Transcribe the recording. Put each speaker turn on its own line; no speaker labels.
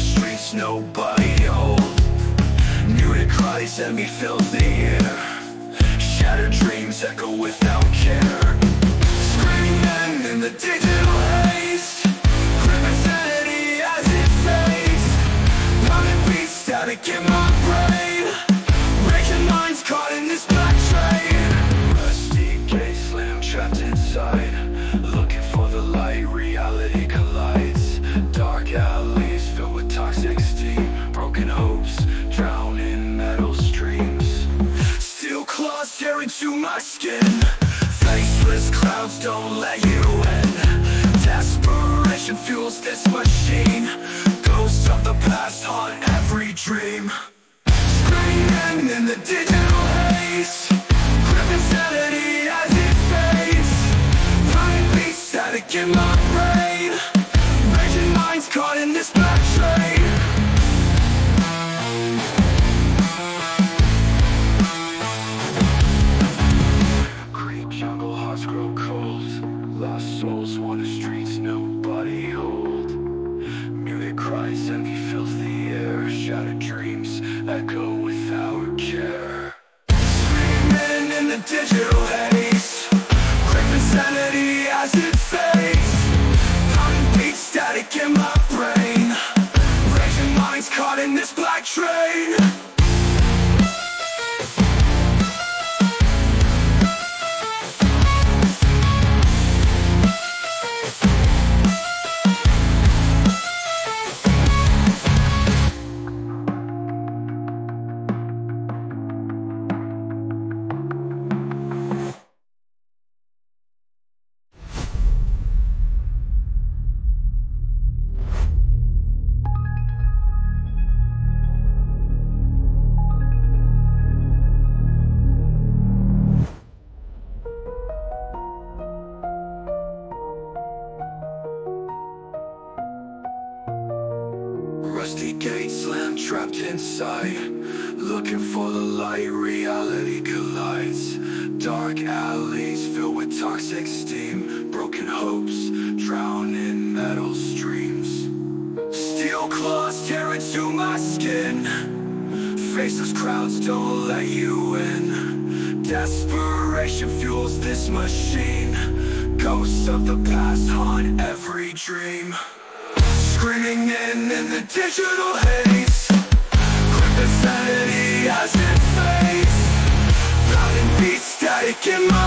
streets nobody hold. Muted cries and me fills the air. Shattered dreams echo without care. Screaming in the digital haze. Grip insanity as it fades. Pounding beats static in my brain. Breaking minds caught in this black train. Rusty gate slam trapped inside. Looking for the light, reality let you in. Desperation fuels this machine. Ghosts of the past haunt every dream. Screaming in the digital haze. Grip insanity as it fades. Running beats static in my Envy fills the air Shattered dreams echo without care. Screaming in the digital haze Grip insanity as it fades. Pounding beats static in my brain. Raging minds caught in this black train Rusty gate slam trapped inside. Looking for the light, reality collides. Dark alleys filled with toxic steam. Broken hopes drown in metal streams. Steel claws tear into my skin. Faceless crowds don't let you in. Desperation fuels this machine. Ghosts of the past haunt every dream Screaming in in the digital haze. Grip insanity as it fades Pounding beats static in my